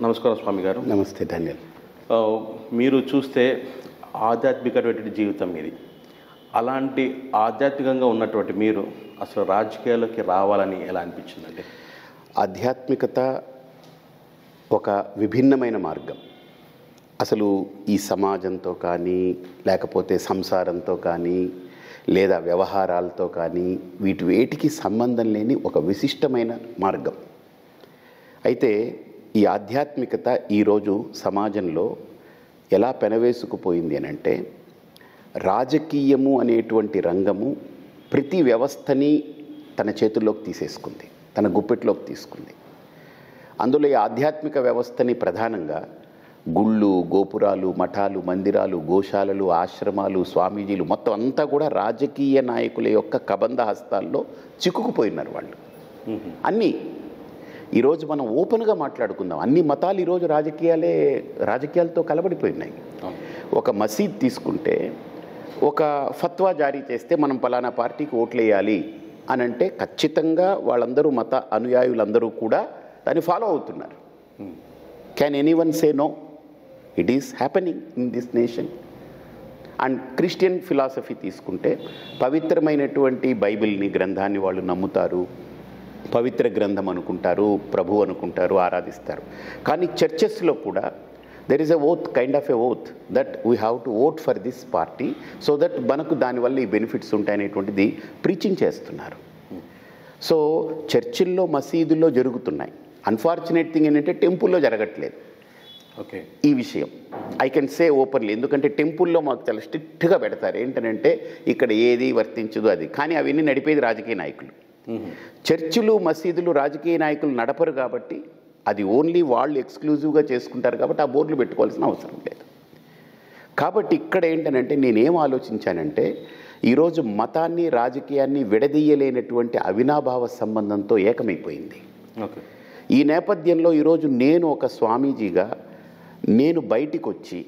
నమస్కారం స్వామి గారు. నమస్తే డానియల్. మీరు చూస్తే ఆధ్యాత్మికటువంటి జీవితం ఇది. అలాంటి ఆధ్యాత్మికంగా ఉన్నటువంటి మీరు అసలు రాజకీయాల్లోకి రావాలని ఎలా అనిపించిందండి? ఆధ్యాత్మికత ఒక విభిన్నమైన మార్గం. అసలు ఈ సమాజంతో కానీ లేకపోతే సంసారంతో కానీ లేదా వ్యవహారాలతో కానీ వీటి వేటికి సంబంధం లేని ఒక విశిష్టమైన మార్గం. అయితే ఈ ఆధ్యాత్మికత ఈరోజు సమాజంలో ఎలా పెనవేసుకుపోయింది అని అంటే రాజకీయము అనేటువంటి రంగము ప్రతి వ్యవస్థని తన చేతుల్లోకి తీసేసుకుంది తన గుప్పెట్లోకి తీసుకుంది. అందులో ఈ ఆధ్యాత్మిక వ్యవస్థని ప్రధానంగా గుళ్ళు గోపురాలు మఠాలు మందిరాలు గోశాలలు ఆశ్రమాలు స్వామీజీలు మొత్తం అంతా కూడా రాజకీయ నాయకుల యొక్క కబంధ హస్తాల్లో చిక్కుకుపోయినారు వాళ్ళు. అన్నీ ఈరోజు మనం ఓపెన్గా మాట్లాడుకుందాం. అన్ని మతాలు ఈరోజు రాజకీయాలే రాజకీయాలతో కలబడిపోయినాయి. ఒక మసీద్ తీసుకుంటే ఒక ఫత్వా జారీ చేస్తే మనం పలానా పార్టీకి ఓట్లేయాలి అని అంటే ఖచ్చితంగా వాళ్ళందరూ మత అనుయాయులందరూ కూడా దాన్ని ఫాలో అవుతున్నారు. Can anyone say no it is happening in this nation and Christian philosophy తీసుకుంటే పవిత్రమైనటువంటి బైబిల్ని గ్రంథాన్ని వాళ్ళు నమ్ముతారు. పవిత్ర గ్రంథం అనుకుంటారు ప్రభు అనుకుంటారు ఆరాధిస్తారు. కానీ చర్చెస్లో కూడా there is a oath kind of a oath that we have to vote for this party so that మనకు దానివల్ల ఈ బెనిఫిట్స్ ఉంటాయనేటువంటిది ప్రీచింగ్ చేస్తున్నారు. సో చర్చిల్లో మసీదుల్లో జరుగుతున్నాయి. అన్ఫార్చునేట్ థింగ్ ఏంటంటే టెంపుల్లో జరగట్లేదు. ఓకే. ఈ విషయం. ఐ కెన్ సే ఓపెన్లీ ఎందుకంటే టెంపుల్లో మాకు చాలా స్ట్రిక్ట్గా పెడతారు. ఏంటనంటే ఇక్కడ ఏది వర్తించదు అది. కానీ అవన్నీ నడిపేది రాజకీయ నాయకులు. చర్చిలు మసీదులు రాజకీయ నాయకులు నడపరు కాబట్టి అది ఓన్లీ వాళ్ళు ఎక్స్క్లూజివ్గా చేసుకుంటారు కాబట్టి ఆ బోర్డులు పెట్టుకోవాల్సిన అవసరం లేదు. కాబట్టి ఇక్కడ ఏంటనంటే నేనేం ఆలోచించానంటే ఈరోజు మతాన్ని రాజకీయాన్ని విడదీయలేనటువంటి అవినాభావ సంబంధంతో ఏకమైపోయింది. ఓకే. ఈ నేపథ్యంలో ఈరోజు నేను ఒక స్వామీజీగా నేను బయటికి వచ్చి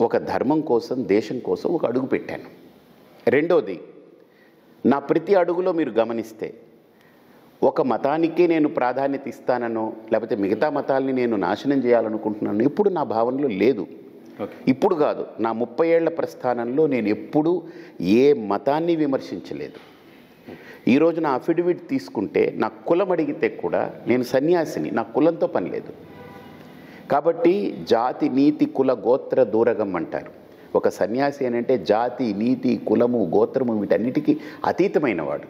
ఒక ధర్మం కోసం దేశం కోసం ఒక అడుగు పెట్టాను. రెండోది నా ప్రతి అడుగులో మీరు గమనిస్తే ఒక మతానికే నేను ప్రాధాన్యత ఇస్తాననో లేకపోతే మిగతా మతాల్ని నేను నాశనం చేయాలనుకుంటున్నాను ఇప్పుడు నా భావనలో లేదు. ఇప్పుడు కాదు నా ముప్పై ఏళ్ళ ప్రస్థానంలో నేను ఎప్పుడూ ఏ మతాన్ని విమర్శించలేదు. ఈరోజు నా అఫిడవిట్ తీసుకుంటే నా కులం అడిగితే కూడా నేను సన్యాసిని నా కులంతో పని లేదు. కాబట్టి జాతి నీతి కుల గోత్ర దూరగం అంటారు. ఒక సన్యాసి అని అంటే జాతి నీతి కులము గోత్రము వీటన్నిటికీ అతీతమైన వాడు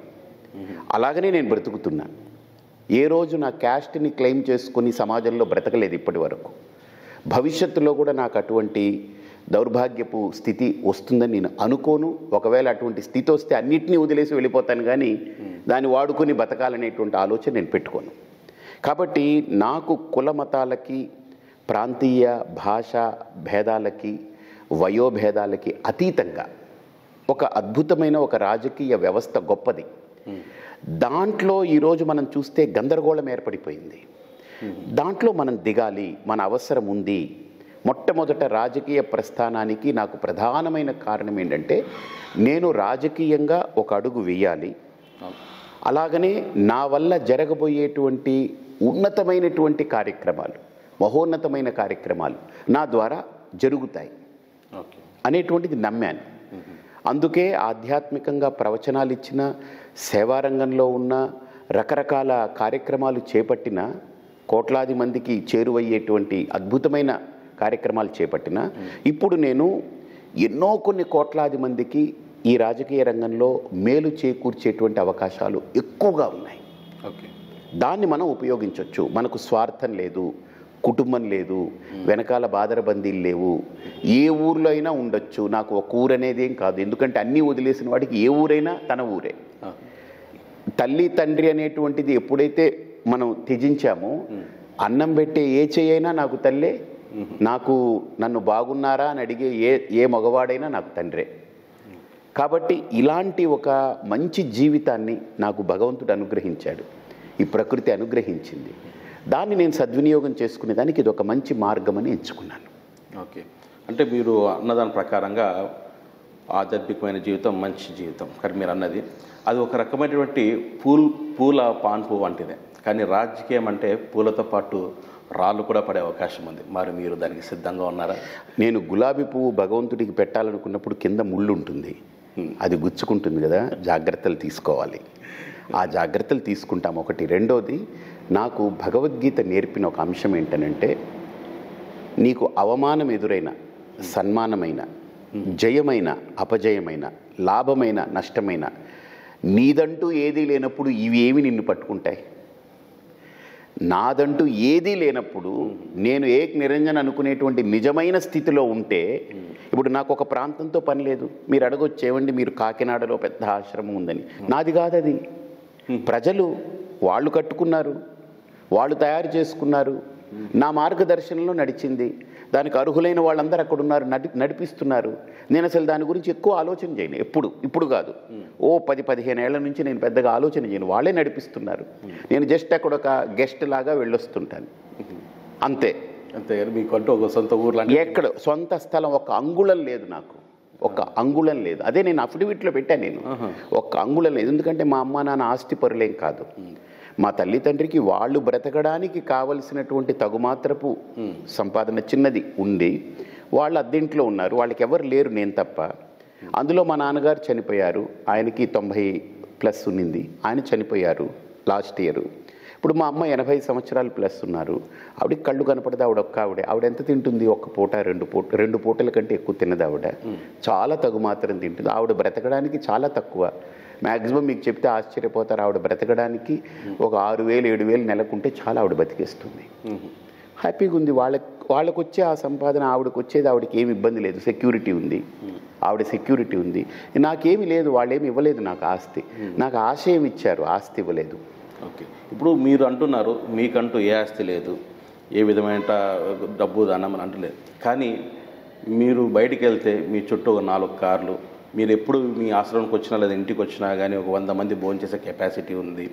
అలాగనే నేను బ్రతుకుతున్నాను ఏ రోజు నా క్యాస్ట్ని క్లెయిమ్ చేసుకుని సమాజంలో బ్రతకలేదు ఇప్పటి వరకు. భవిష్యత్తులో కూడా నాకు అటువంటి దౌర్భాగ్యపు స్థితి వస్తుందని నేను అనుకోను. ఒకవేళ అటువంటి స్థితి వస్తే అన్నిటినీ వదిలేసి వెళ్ళిపోతాను కానీ దాన్ని వాడుకొని బతకాలనేటువంటి ఆలోచన నేను పెట్టుకోను. కాబట్టి నాకు కుల మతాలకి ప్రాంతీయ భాష భేదాలకి వయోభేదాలకి అతీతంగా ఒక అద్భుతమైన ఒక రాజకీయ వ్యవస్థ గొప్పది. దాంట్లో ఈరోజు మనం చూస్తే గందరగోళం ఏర్పడిపోయింది. దాంట్లో మనం దిగాలి మన అవసరం ఉంది. మొట్టమొదట రాజకీయ ప్రస్థానానికి నాకు ప్రధానమైన కారణం ఏంటంటే నేను రాజకీయంగా ఒక అడుగు వేయాలి. అలాగనే నా వల్ల జరగబోయేటువంటి ఉన్నతమైనటువంటి కార్యక్రమాలు మహోన్నతమైన కార్యక్రమాలు నా ద్వారా జరుగుతాయి. అనేటువంటిది నమ్మాను. అందుకే ఆధ్యాత్మికంగా ప్రవచనాలు ఇచ్చిన సేవారంగంలో ఉన్న రకరకాల కార్యక్రమాలు చేపట్టిన కోట్లాది మందికి చేరువయ్యేటువంటి అద్భుతమైన కార్యక్రమాలు చేపట్టిన ఇప్పుడు నేను ఎన్నో కొన్ని కోట్లాది మందికి ఈ రాజకీయ రంగంలో మేలు చేకూర్చేటువంటి అవకాశాలు ఎక్కువగా ఉన్నాయి. ఓకే దాన్ని మనం ఉపయోగించవచ్చు మనకు స్వార్థం లేదు. కుటుంబం లేదు వెనకాల బాదరబందీలు లేవు. ఏ ఊర్లో అయినా ఉండొచ్చు. నాకు ఒక ఊరు అనేది ఏం కాదు. ఎందుకంటే అన్నీ వదిలేసిన వాడికి ఏ ఊరైనా తన ఊరే. తల్లి తండ్రి అనేటువంటిది ఎప్పుడైతే మనం త్యజించామో అన్నం పెట్టే ఏ చేయైనా నాకు తల్లే. నాకు నన్ను బాగున్నారా అని అడిగే ఏ ఏ మగవాడైనా నాకు తండ్రే. కాబట్టి ఇలాంటి ఒక మంచి జీవితాన్ని నాకు భగవంతుడు అనుగ్రహించాడు. ఈ ప్రకృతి అనుగ్రహించింది. దాన్ని నేను సద్వినియోగం చేసుకునే దానికి ఇది ఒక మంచి మార్గం అని ఎంచుకున్నాను. ఓకే. అంటే మీరు అన్నదాని ప్రకారంగా ఆధ్యాత్మికమైన జీవితం మంచి జీవితం. కానీ మీరు అన్నది అది ఒక రకమైనటువంటి పూల్ పూల పాన్ పువ్వు వంటిదే. కానీ రాజకీయం అంటే పూలతో పాటు రాళ్ళు కూడా పడే అవకాశం ఉంది. మరి మీరు దానికి సిద్ధంగా ఉన్నారా? నేను గులాబీ పువ్వు భగవంతుడికి పెట్టాలనుకున్నప్పుడు కింద ముళ్ళు ఉంటుంది. అది గుచ్చుకుంటుంది కదా జాగ్రత్తలు తీసుకోవాలి. ఆ జాగ్రత్తలు తీసుకుంటాం ఒకటి. రెండోది నాకు భగవద్గీత నేర్పిన ఒక అంశం ఏంటనంటే నీకు అవమానం ఎదురైన సన్మానమైన జయమైన అపజయమైన లాభమైన నష్టమైన నీదంటూ ఏదీ లేనప్పుడు ఇవేమి నిన్ను పట్టుకుంటాయి? నాదంటూ ఏదీ లేనప్పుడు నేను ఏక్ నిరంజన్ అనుకునేటువంటి నిజమైన స్థితిలో ఉంటే ఇప్పుడు నాకు ఒక ప్రాంతంతో పని లేదు. మీరు అడగొచ్చేవండి మీరు కాకినాడలో పెద్ద ఆశ్రమం ఉందని. నాది కాదది. ప్రజలు వాళ్ళు కట్టుకున్నారు. వాళ్ళు తయారు చేసుకున్నారు. నా మార్గదర్శనంలో నడిచింది. దానికి అర్హులైన వాళ్ళందరూ అక్కడ ఉన్నారు నడి నడిపిస్తున్నారు. నేను అసలు దాని గురించి ఎక్కువ ఆలోచన చేయను. ఎప్పుడు ఇప్పుడు కాదు. ఓ పది పదిహేను ఏళ్ళ నుంచి నేను పెద్దగా ఆలోచన చేయను. వాళ్ళే నడిపిస్తున్నారు. నేను జస్ట్ అక్కడ ఒక గెస్ట్ లాగా వెళ్ళొస్తుంటాను. అంతే. అంతేగాని మీకంటూ ఒక సొంత ఊరు లాంటి ఎక్కడ సొంత స్థలం ఒక అంగుళం లేదు నాకు. ఒక అంగుళం లేదు. అదే నేను అఫిడవిట్లో పెట్టాను నేను. ఒక్క అంగుళం లేదు. ఎందుకంటే మా అమ్మ నాన్న ఆస్తి పరులేం కాదు. మా తల్లి తండ్రికి వాళ్ళు బ్రతకడానికి కావలసినటువంటి తగుమాత్రపు సంపాదన చిన్నది ఉంది. వాళ్ళు అద్దెంట్లో ఉన్నారు. వాళ్ళకి ఎవరు లేరు నేను తప్ప. అందులో మా నాన్నగారు చనిపోయారు. ఆయనకి తొంభై ప్లస్ ఉన్నింది. ఆయన చనిపోయారు లాస్ట్ ఇయర్. ఇప్పుడు మా అమ్మ ఎనభై సంవత్సరాలు ప్లస్ ఉన్నారు. ఆవిడకి కళ్ళు కనపడదు. ఆవిడ ఒక్క ఆవిడ. ఆవిడ ఎంత తింటుంది? ఒక్క పూట రెండు పూట రెండు పూటల కంటే ఎక్కువ తిన్నది ఆవిడ. చాలా తగు మాత్రం తింటుంది. ఆవిడ బ్రతకడానికి చాలా తక్కువ. మ్యాక్సిమం మీకు చెప్తే ఆశ్చర్యపోతారు. ఆవిడ బ్రతకడానికి ఒక ఆరు వేలు ఏడు వేలు నెలకుంటే చాలా ఆవిడ బతికేస్తుంది. హ్యాపీగా ఉంది. వాళ్ళకి వాళ్ళకు వచ్చే ఆ సంపాదన ఆవిడకి వచ్చేది ఆవిడకి ఏమి ఇబ్బంది లేదు. సెక్యూరిటీ ఉంది. ఆవిడ సెక్యూరిటీ ఉంది. నాకేమి లేదు. వాళ్ళేమి ఇవ్వలేదు నాకు ఆస్తి. నాకు ఆశయం ఇచ్చారు. ఆస్తి ఇవ్వలేదు. ఓకే. ఇప్పుడు మీరు అంటున్నారు మీకంటూ ఏ ఆస్తి లేదు. ఏ విధమైన డబ్బు దానం అని అంటలేదు. కానీ మీరు బయటికి వెళ్తే మీ చుట్టూ ఒక నాలుగు కార్లు మీరు ఎప్పుడు మీ ఆశ్రమానికి వచ్చినా లేదా ఇంటికి వచ్చినా కానీ ఒక వంద మంది భోంచేసే కెపాసిటీ ఉంది.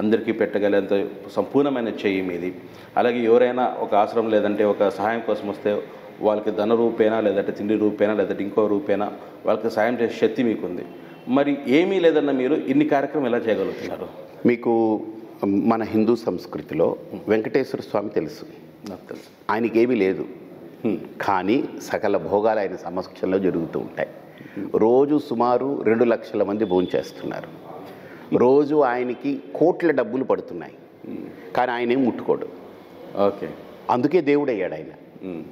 అందరికీ పెట్టగలేంత సంపూర్ణమైన చెయ్యి మీది. అలాగే ఎవరైనా ఒక ఆశ్రమం లేదంటే ఒక సహాయం కోసం వస్తే వాళ్ళకి ధన రూపేనా లేదంటే తిండి రూపేనా లేదంటే ఇంకో రూపేనా వాళ్ళకి సాయం చేసే శక్తి మీకుంది. మరి ఏమీ లేదన్న మీరు ఇన్ని కార్యక్రమం ఎలా చేయగలుగుతున్నారు? మీకు మన హిందూ సంస్కృతిలో వెంకటేశ్వర స్వామి తెలుసు. నాకు తెలుసు. ఆయనకి ఏమీ లేదు కానీ సకల భోగాలు ఆయన సమక్షంలో జరుగుతూ ఉంటాయి. రోజు సుమారు రెండు లక్షల మంది భోంచేస్తున్నారు. రోజు ఆయనకి కోట్ల డబ్బులు పడుతున్నాయి. కానీ ఆయన ఏం ముట్టుకోడు. ఓకే. అందుకే దేవుడు అయ్యాడు ఆయన.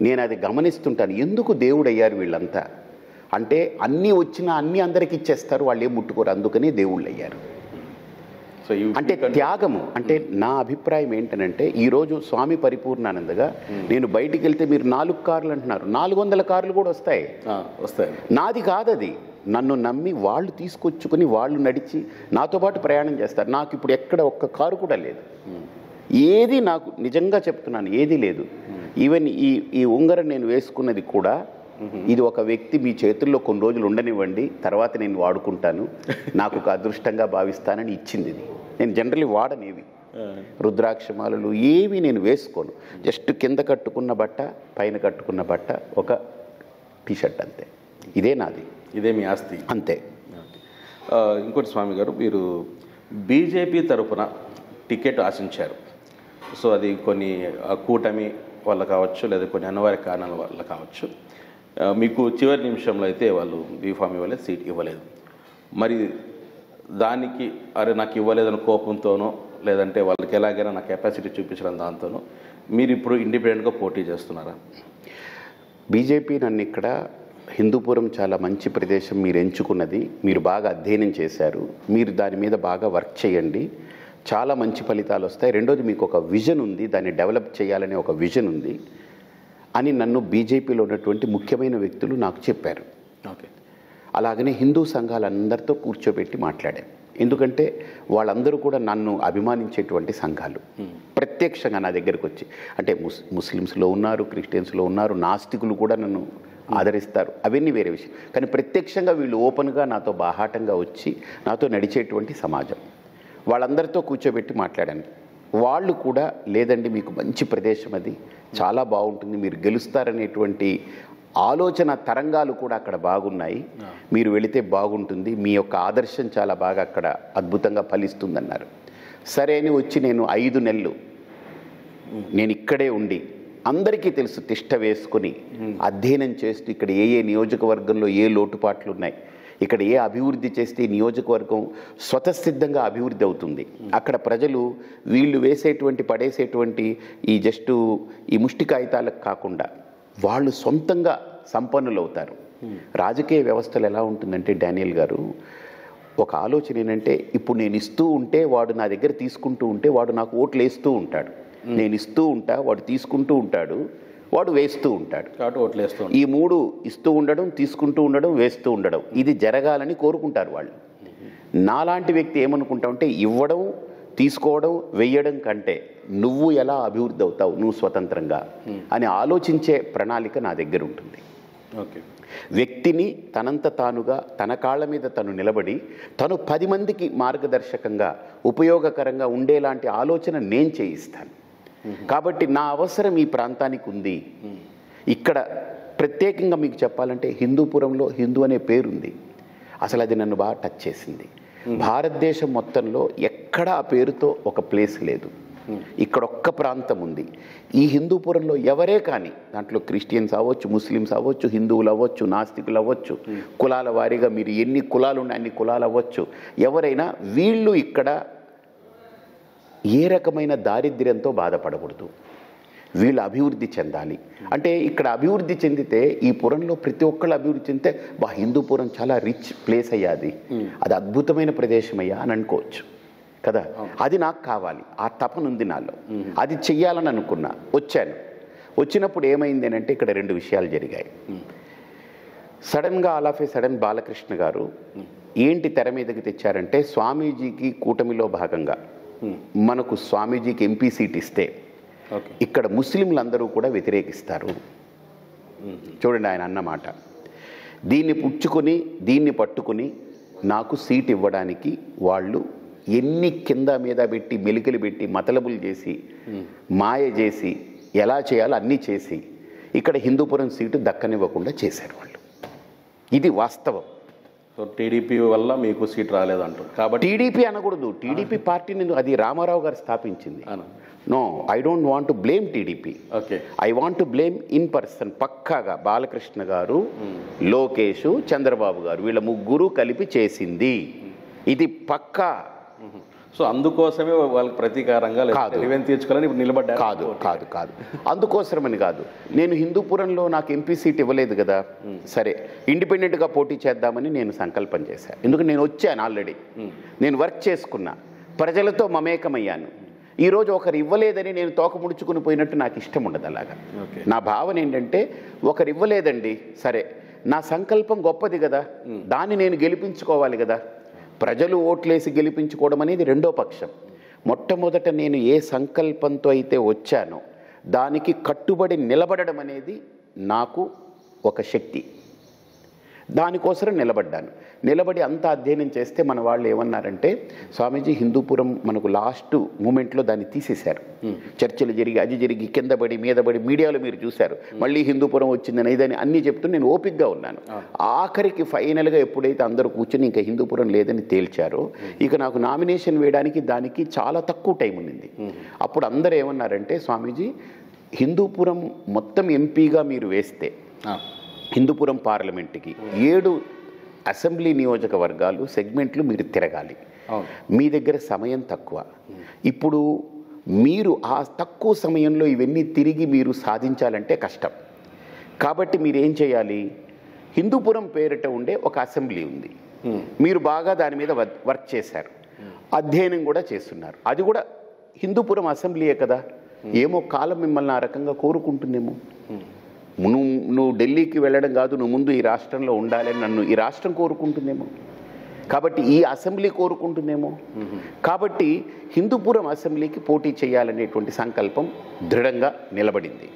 నేను అది గమనిస్తుంటాను. ఎందుకు దేవుడు అయ్యారు వీళ్ళంతా? అంటే అన్నీ వచ్చినా అన్నీ అందరికి ఇచ్చేస్తారు. వాళ్ళు ఏం ముట్టుకోరు. అందుకనే దేవుళ్ళు అయ్యారు సో అంటే త్యాగము అంటే నా అభిప్రాయం ఏంటనంటే ఈరోజు స్వామి పరిపూర్ణానందగా నేను బయటికి వెళ్తే మీరు నాలుగు కార్లు అంటున్నారు. నాలుగు వందల కార్లు కూడా వస్తాయి. వస్తాయి. నాది కాదది. నన్ను నమ్మి వాళ్ళు తీసుకొచ్చుకొని వాళ్ళు నడిచి నాతో పాటు ప్రయాణం చేస్తారు. నాకు ఇప్పుడు ఎక్కడ ఒక్క కారు కూడా లేదు. ఏది నాకు నిజంగా చెప్తున్నాను ఏది లేదు. ఈవెన్ ఈ ఈ ఉంగరం నేను వేసుకున్నది కూడా ఇది ఒక వ్యక్తి మీ చేతుల్లో కొన్ని రోజులు ఉండనివ్వండి తర్వాత నేను వాడుకుంటాను. నాకు ఒక అదృష్టంగా భావిస్తానని ఇచ్చింది ఇది. నేను జనరల్లీ వాడనేవి. రుద్రాక్షమాలలు ఏవి నేను వేసుకోను. జస్ట్ కింద కట్టుకున్న బట్ట పైన కట్టుకున్న బట్ట ఒక టీషర్ట్ అంతే. ఇదే నాది. ఇదే మీ ఆస్తి. అంతే. ఇంకోటి స్వామి గారు మీరు బీజేపీ తరపున టికెట్ ఆశించారు. సో అది కొన్ని కూటమి వల్ల కావచ్చు లేదా కొన్ని అనివార్య కారణాల వల్ల కావచ్చు. మీకు చివరి నిమిషంలో అయితే వాళ్ళు బీఫామ్ ఇవ్వలేదు సీట్ ఇవ్వలేదు. మరి దానికి అరే నాకు ఇవ్వలేదని కోపంతోనో లేదంటే వాళ్ళకి ఎలాగైనా నా కెపాసిటీ చూపించడం దాంతోనో మీరు ఇప్పుడు ఇండిపెండెంట్గా పోటీ చేస్తున్నారా? బీజేపీ నన్ను ఇక్కడ హిందూపురం చాలా మంచి ప్రదేశం మీరు ఎంచుకున్నది మీరు బాగా అధ్యయనం చేశారు మీరు దాని మీద బాగా వర్క్ చేయండి చాలా మంచి ఫలితాలు వస్తాయి. రెండోది మీకు ఒక విజన్ ఉంది దాన్ని డెవలప్ చేయాలనే ఒక విజన్ ఉంది. అని నన్ను బీజేపీలో ఉన్నటువంటి ముఖ్యమైన వ్యక్తులు నాకు చెప్పారు. ఓకే. అలాగనే హిందూ సంఘాలందరితో కూర్చోబెట్టి మాట్లాడాను ఎందుకంటే వాళ్ళందరూ కూడా నన్ను అభిమానించేటువంటి సంఘాలు. ప్రత్యక్షంగా నా దగ్గరకు వచ్చి అంటే ముస్ ముస్లిమ్స్లో ఉన్నారు క్రిస్టియన్స్లో ఉన్నారు నాస్తికులు కూడా నన్ను ఆదరిస్తారు. అవన్నీ వేరే విషయం. కానీ ప్రత్యక్షంగా వీళ్ళు ఓపెన్గా నాతో బాహాటంగా వచ్చి నాతో నడిచేటువంటి సమాజం. వాళ్ళందరితో కూర్చోబెట్టి మాట్లాడాను. వాళ్ళు కూడా లేదండి మీకు మంచి ప్రదేశం అది. చాలా బాగుంటుంది. మీరు గెలుస్తారనేటువంటి ఆలోచన తరంగాలు కూడా అక్కడ బాగున్నాయి. మీరు వెళితే బాగుంటుంది. మీ యొక్క ఆదర్శం చాలా బాగా అక్కడ అద్భుతంగా ఫలిస్తుందన్నారు. సరే అని వచ్చి నేను ఐదు నెలలు నేను ఇక్కడే ఉండి అందరికీ తెలుసు తిష్ట వేసుకుని అధ్యయనం చేస్తూ ఇక్కడ ఏ ఏ నియోజకవర్గంలో ఏ లోటుపాట్లు ఉన్నాయి. ఇక్కడ ఏ అభివృద్ధి చేస్తే నియోజకవర్గం స్వతసిద్ధంగా అభివృద్ధి అవుతుంది? అక్కడ ప్రజలు వీళ్ళు వేసేటువంటి పడేసేటువంటి ఈ జస్ట్ ఈ ముష్టి కాగితాలకు కాకుండా వాళ్ళు సొంతంగా సంపన్నులు అవుతారు రాజకీయ వ్యవస్థలు ఎలా ఉంటుందంటే డానియల్ గారు ఒక ఆలోచన ఏంటంటే ఇప్పుడు నేను ఇస్తూ ఉంటే వాడు నా దగ్గర తీసుకుంటూ ఉంటే వాడు నాకు ఓట్లు వేస్తూ ఉంటాడు. నేను ఇస్తూ ఉంటా వాడు తీసుకుంటూ ఉంటాడు. వాడు వేస్తూ ఉంటాడు. కాబట్టి ఓట్లు వేస్తూ ఈ మూడు ఇస్తూ ఉండడం తీసుకుంటూ ఉండడం వేస్తూ ఉండడం ఇది జరగాలని కోరుకుంటారు వాళ్ళు. నాలాంటి వ్యక్తి ఏమనుకుంటామంటే ఇవ్వడం తీసుకోవడం వెయ్యడం కంటే నువ్వు ఎలా అభివృద్ధి అవుతావు నువ్వు స్వతంత్రంగా అని ఆలోచించే ప్రణాళిక నా దగ్గర ఉంటుంది. ఓకే. వ్యక్తిని తనంత తానుగా తన కాళ్ళ మీద తను నిలబడి తను పది మందికి మార్గదర్శకంగా ఉపయోగకరంగా ఉండేలాంటి ఆలోచన నేను చేయిస్తాను. కాబట్టి నా అవసరం ఈ ప్రాంతానికి ఉంది. ఇక్కడ ప్రత్యేకంగా మీకు చెప్పాలంటే హిందూపురంలో హిందూ అనే పేరుంది. అసలు అది నన్ను బాగా టచ్ చేసింది. భారతదేశం మొత్తంలో ఎక్కడ ఆ పేరుతో ఒక ప్లేస్ లేదు. ఇక్కడ ఒక్క ప్రాంతం ఉంది. ఈ హిందూపురంలో ఎవరే కానీ దాంట్లో క్రిస్టియన్స్ అవ్వచ్చు ముస్లిమ్స్ అవ్వచ్చు హిందువులు అవ్వచ్చు నాస్తికులు అవ్వచ్చు కులాల వారీగా మీరు ఎన్ని కులాలు ఉన్నాయి అన్ని కులాలు అవ్వచ్చు ఎవరైనా వీళ్ళు ఇక్కడ ఏ రకమైన దారిద్ర్యంతో బాధపడకూడదు. వీళ్ళు అభివృద్ధి చెందాలి. అంటే ఇక్కడ అభివృద్ధి చెందితే ఈ పురంలో ప్రతి ఒక్కళ్ళు అభివృద్ధి చెందితే బా హిందూపురం చాలా రిచ్ ప్లేస్ అయ్యా అది అది అద్భుతమైన ప్రదేశం అయ్యా అని అనుకోవచ్చు. కదా? అది నాకు కావాలి. ఆ తపన ఉంది నాలో. అది చెయ్యాలని అనుకున్నా. వచ్చాను. వచ్చినప్పుడు ఏమైంది అని అంటే ఇక్కడ రెండు విషయాలు జరిగాయి. సడన్గా all of a sudden Balakrishna garu ఏంటి తెర మీదకి తెచ్చారంటే స్వామీజీకి కూటమిలో భాగంగా మనకు స్వామీజీకి ఎంపీ సీట్ ఇస్తే ఇక్కడ ముస్లింలందరూ కూడా వ్యతిరేకిస్తారు. చూడండి ఆయన అన్నమాట దీన్ని పుచ్చుకొని దీన్ని పట్టుకుని నాకు సీట్ ఇవ్వడానికి వాళ్ళు ఎన్ని కింద మీద పెట్టి మెలికలు పెట్టి మతలబులు చేసి మాయ చేసి ఎలా చేయాలో అన్నీ చేసి ఇక్కడ హిందూపురం సీటు దక్కనివ్వకుండా చేశారు వాళ్ళు. ఇది వాస్తవం. సో టీడీపీ వల్ల మీకు సీట్ రాలేదంటారు. కాబట్టి టీడీపీ అనకూడదు. టీడీపీ పార్టీని అది రామారావు గారు స్థాపించింది. No I don't want to blame TDP. Okay. I want to blame in person పక్కాగా బాలకృష్ణ గారు లోకేష్ చంద్రబాబు గారు వీళ్ళ ముగ్గురు కలిపి చేసింది. ఇది పక్కా. సో అందుకోసమే వాళ్ళకి ప్రతీకారంగా కాదు. రివెన్ తీర్చుకోవాలని ఇప్పుడు నిలబడ్డారు. కాదు కాదు కాదు. అందుకోసమని కాదు. నేను హిందూపురంలో నాకు ఎంపీ సీట్ ఇవ్వలేదు కదా. సరే ఇండిపెండెంట్గా పోటీ చేద్దామని నేను సంకల్పం చేశాను ఎందుకంటే నేను వచ్చాను ఆల్రెడీ. నేను వర్క్ చేసుకున్నా. ప్రజలతో మమేకమయ్యాను. ఈరోజు ఒకరు ఇవ్వలేదని నేను తోక ముడుచుకుని పోయినట్టు నాకు ఇష్టం ఉండదు అలాగా. ఓకే. నా భావన ఏంటంటే ఒకరు ఇవ్వలేదండి. సరే నా సంకల్పం గొప్పది కదా. దాన్ని నేను గెలిపించుకోవాలి కదా. ప్రజలు ఓట్లేసి గెలిపించుకోవడం అనేది రెండో పక్షం. మొట్టమొదట నేను ఏ సంకల్పంతో అయితే వచ్చానో దానికి కట్టుబడి నిలబడడం అనేది నాకు ఒక శక్తి. దానికోసం నిలబడ్డాను. నిలబడి అంత అధ్యయనం చేస్తే మన వాళ్ళు ఏమన్నారంటే స్వామీజీ హిందూపురం మనకు లాస్ట్ మూమెంట్లో దాన్ని తీసేశారు. చర్చలు జరిగి అది జరిగి కింద పడి మీద పడి మీడియాలో మీరు చూశారు. మళ్ళీ హిందూపురం వచ్చిందని ఇదని అన్నీ చెప్తూ నేను ఓపిక్గా ఉన్నాను. ఆఖరికి ఫైనల్గా ఎప్పుడైతే అందరూ కూర్చొని ఇంకా హిందూపురం లేదని తేల్చారో ఇక నాకు నామినేషన్ వేయడానికి దానికి చాలా తక్కువ టైం ఉంది అప్పుడు అందరూ ఏమన్నారంటే స్వామీజీ హిందూపురం మొత్తం ఎంపీగా మీరు వేస్తే హిందూపురం పార్లమెంట్కి ఏడు అసెంబ్లీ నియోజకవర్గాలు సెగ్మెంట్లు మీరు తిరగాలి. మీ దగ్గర సమయం తక్కువ. ఇప్పుడు మీరు ఆ తక్కువ సమయంలో ఇవన్నీ తిరిగి మీరు సాధించాలంటే కష్టం. కాబట్టి మీరు ఏం చేయాలి? హిందూపురం పేరిట ఉండే ఒక అసెంబ్లీ ఉంది. మీరు బాగా దాని మీద వర్క్ చేశారు. అధ్యయనం కూడా చేస్తున్నారు. అది కూడా హిందూపురం అసెంబ్లీయే కదా. ఏమో కాలం మిమ్మల్ని ఆ రకంగా కోరుకుంటుందేమో. నువ్వు నువ్వు ఢిల్లీకి వెళ్ళడం కాదు నువ్వు ముందు ఈ రాష్ట్రంలో ఉండాలని నన్ను ఈ రాష్ట్రం కోరుకుంటుందేమో. కాబట్టి ఈ అసెంబ్లీ కోరుకుంటుందేమో. కాబట్టి హిందూపురం అసెంబ్లీకి పోటీ చేయాలనేటువంటి సంకల్పం దృఢంగా నిలబడింది.